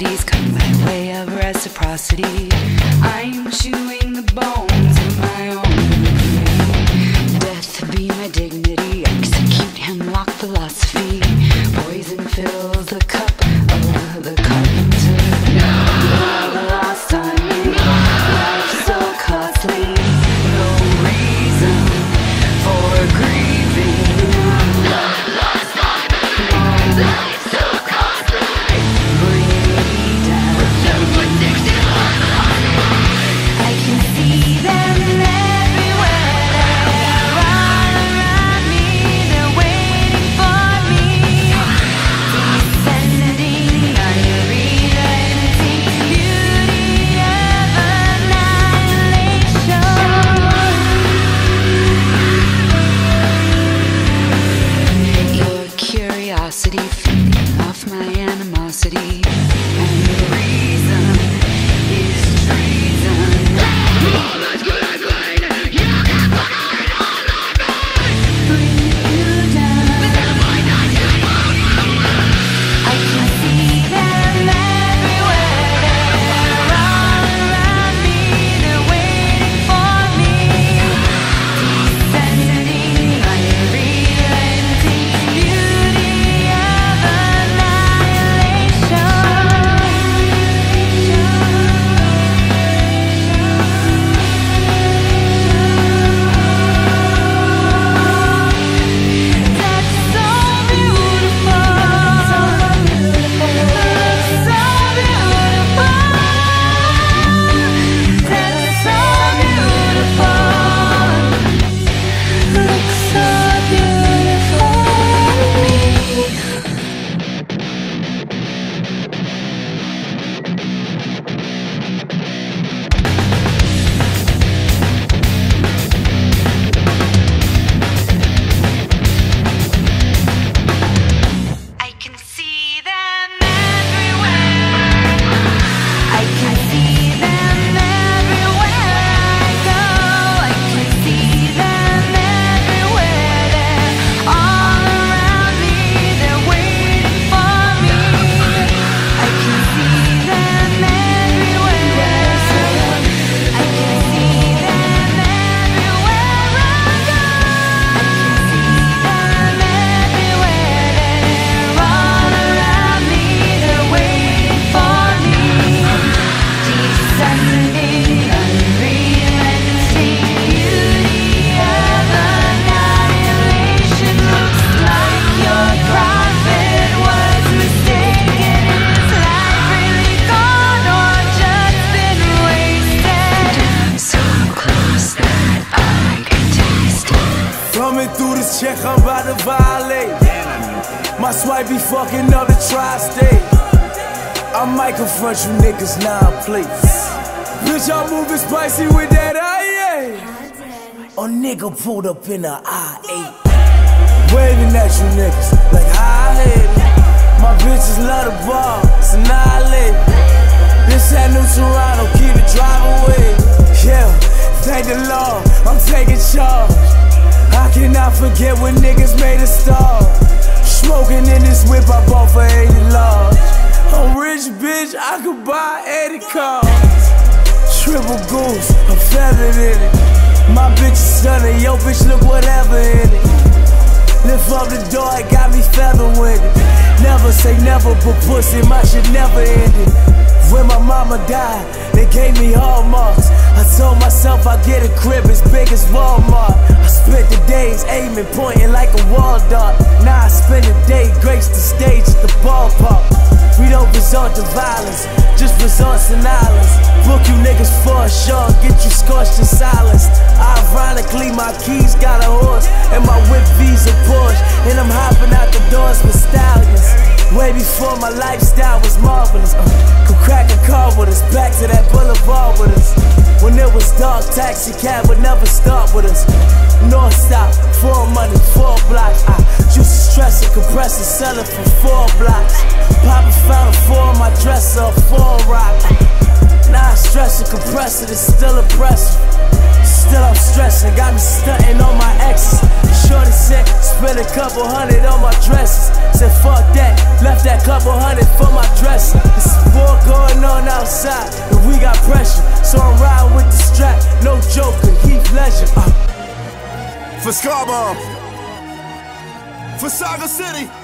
atrocities come by way of reciprocity. I'm chewing the bones of my own. Death be my dignity, execute hemlock philosophy. Poison fills the cup check, I'm about to violate. My swipe be fucking up the tri-state. I might confront you niggas now, please. Bitch, I'm moving spicy with that IA. A nigga pulled up in a I-8. Waving at you niggas I forget when niggas made a star. Smoking in this whip I bought for 80 large. I'm rich, bitch, I could buy 80 cars. Triple goose, I'm feathered in it. My bitch is stunning, yo bitch look whatever in it. Lift up the door, it got me feather with it. Never say never, but pussy, my shit never ended. When my mama died, they gave me hallmarks. I told myself I'd get a crib as big as Walmart. I spent the days aiming, pointing like a wall dart. Now I spend the day, grace the stage at the ballpark. We don't resort to violence, just resorts and islands. Book you niggas for show, get you scorched and silenced. Ironically, my keys got a horse, and my whip V's a Porsche. And I'm hopping out the doors with stallions. Way before my lifestyle was marvelous. Uh, could crack a car with us, back to that boulevard with us dark taxi cab would never stop with us. North stop, four money, four blocks. I used to stress and compress and sell it for four blocks. Papa found a four my dresser, a four rock. Now I stress and compress it, it's still oppressive. Still I'm stressing, got me stunting on my exes. Shorty said, spent a couple hundred on my dresses. Said, fuck that, left that couple hundred for my dresser. This war going on outside, and we got pressure. So I'm For Scarborough. For Saga City.